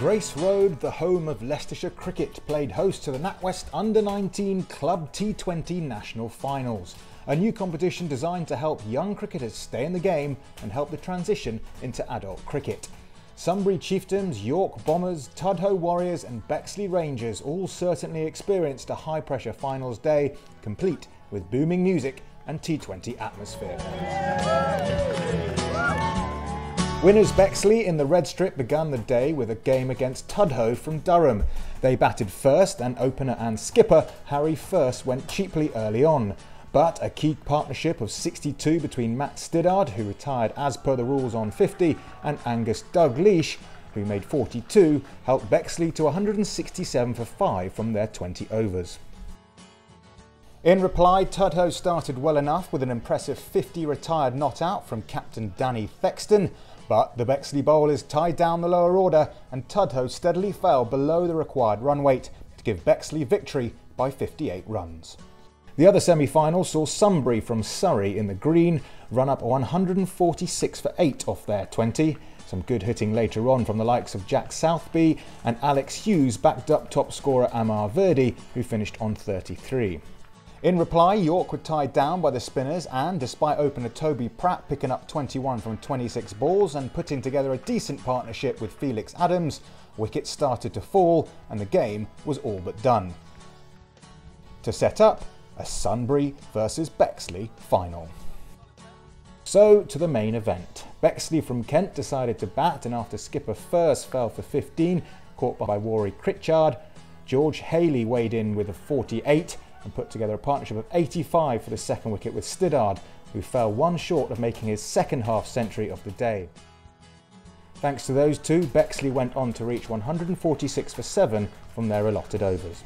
Grace Road, the home of Leicestershire cricket, played host to the NatWest Under-19 Club T20 National Finals, a new competition designed to help young cricketers stay in the game and help the transition into adult cricket. Sunbury Chieftains, York Bombers, Tudhoe Warriors and Bexley Rangers all certainly experienced a high-pressure finals day, complete with booming music and T20 atmosphere. Winners Bexley in the red strip began the day with a game against Tudhoe from Durham. They batted first and opener and skipper Harry First went cheaply early on. But a key partnership of 62 between Matt Stiddard, who retired as per the rules on 50, and Angus Dalgleish, who made 42, helped Bexley to 167 for 5 from their 20 overs. In reply, Tudhoe started well enough with an impressive 50 retired not out from captain Danny Thexton, but the Bexley bowlers tied down the lower order and Tudhoe steadily fell below the required run weight to give Bexley victory by 58 runs. The other semi-final saw Sunbury from Surrey in the green run up 146 for 8 off their 20. Some good hitting later on from the likes of Jack Southby and Alex Hughes backed up top scorer Amar Verdi who finished on 33. In reply, York were tied down by the spinners and, despite opener Toby Pratt picking up 21 from 26 balls and putting together a decent partnership with Felix Adams, wickets started to fall and the game was all but done. To set up, a Sunbury versus Bexley final. So to the main event. Bexley from Kent decided to bat and after skipper First fell for 15, caught by Warwick Critchard, George Haley weighed in with a 48 and put together a partnership of 85 for the second wicket with Stiddard, who fell one short of making his second half century of the day. Thanks to those two, Bexley went on to reach 146 for 7 from their allotted overs.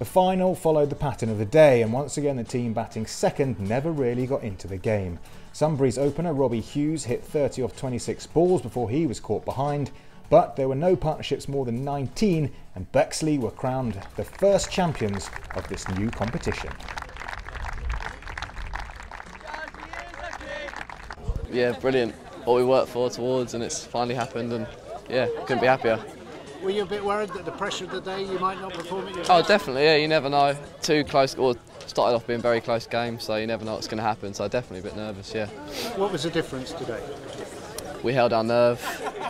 The final followed the pattern of the day, and once again the team batting second never really got into the game. Sunbury's opener Robbie Hughes hit 30 off 26 balls before he was caught behind, but there were no partnerships more than 19 and Bexley were crowned the first champions of this new competition. Yeah, brilliant. What we worked for towards and it's finally happened and yeah, couldn't be happier. Were you a bit worried that the pressure of the day you might not perform at your Oh, definitely, yeah, you never know. Two close, or started off being very close games, so you never know what's going to happen, so definitely a bit nervous, yeah. What was the difference today? we held our nerve.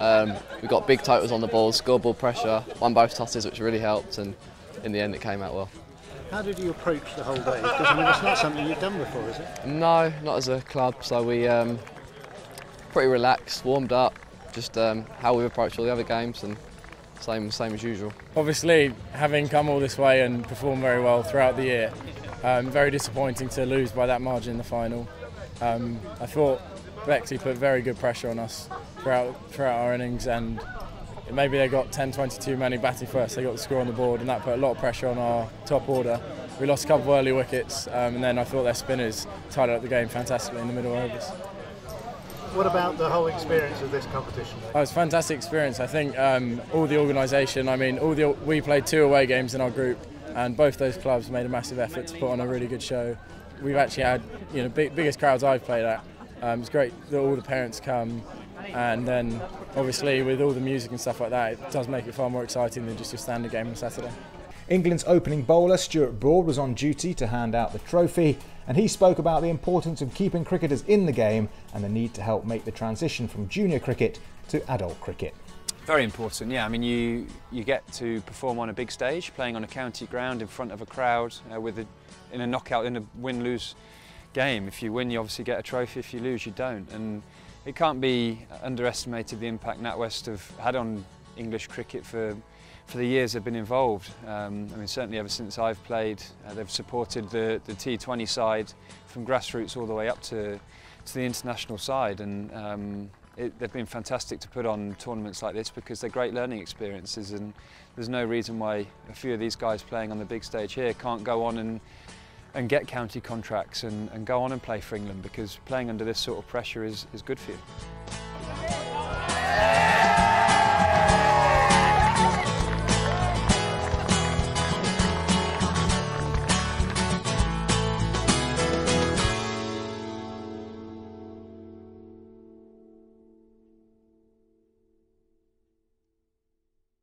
Um, we got big totals on the ball, scored ball pressure, won both tosses, which really helped, and in the end it came out well. How did you approach the whole day? Because I mean, it's not something you've done before, is it? No, not as a club. So we um, pretty relaxed, warmed up, just um, how we've approached all the other games, and same same as usual. Obviously, having come all this way and performed very well throughout the year, um, very disappointing to lose by that margin in the final. Um, I thought Bexley put very good pressure on us throughout throughout our innings, and maybe they got 10, 20 too many batting first. They got the score on the board, and that put a lot of pressure on our top order. We lost a couple of early wickets, um, and then I thought their spinners tied up the game fantastically in the middle overs. What about the whole experience of this competition? Oh, it was a fantastic experience. I think um, all the organisation. I mean, all the we played two away games in our group, and both those clubs made a massive effort to put on a really good show. We've actually had you know big, biggest crowds I've played at um, it's great that all the parents come, and then obviously with all the music and stuff like that, it does make it far more exciting than just a standard game on Saturday. England's opening bowler Stuart Broad was on duty to hand out the trophy, and he spoke about the importance of keeping cricketers in the game and the need to help make the transition from junior cricket to adult cricket. Very important, yeah. I mean, you you get to perform on a big stage, playing on a county ground in front of a crowd, uh, with a, in a knockout, in a win-lose game. If you win, you obviously get a trophy. If you lose, you don't. And it can't be underestimated the impact NatWest have had on English cricket for for the years they've been involved. Um, I mean, certainly ever since I've played, uh, they've supported the, the T20 side from grassroots all the way up to, to the international side. And um, it, they've been fantastic to put on tournaments like this because they're great learning experiences and there's no reason why a few of these guys playing on the big stage here can't go on and and get county contracts and, and go on and play for England because playing under this sort of pressure is, is good for you.